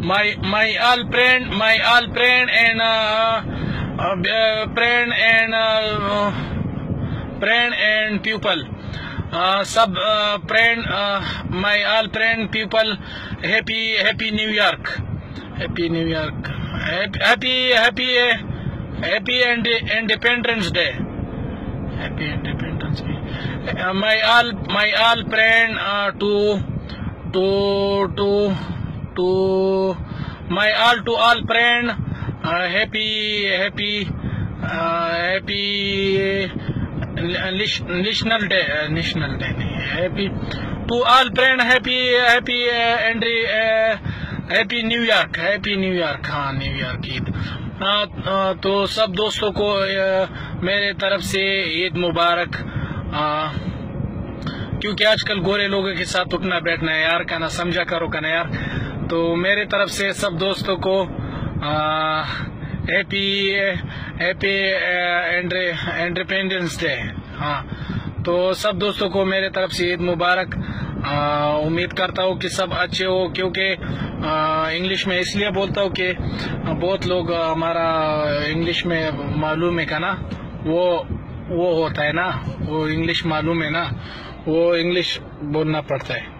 my my all friend my all friend and uh, uh, uh friend and uh, friend and pupil uh, sub uh, friend uh, my all friend people happy happy new york. Happy new york. Happy happy happy and independence day. Happy independence day. Uh, my all my all friend uh, to to to friend to to to to my all to all friend happy happy happy national day national day नहीं happy to all friend happy happy Andriy happy New York happy New York हाँ New York Eid तो सब दोस्तों को uh, मेरे तरफ़ से ईद मुबारक uh, क्योंकि आजकल गोरे लोगों के साथ उठना बैठना है यार कहना समझा करो कहना यार। तो मेरे तरफ़ से सब दोस्तों को हैप्पी हैप्पी इंडिपेंडेंस डे हाँ तो सब दोस्तों को मेरे तरफ़ से ईद मुबारक। उम्मीद करता हूँ कि सब अच्छे हो, क्योंकि इंग्लिश में इसलिए बोलता हूँ कि बहुत लोग हमारा इंग्लिश में मालूम है का ना? वो वो होता है ना? वो इंग्लिश मालूम है ना? वो इंग्लिश बोलना पड़ता है।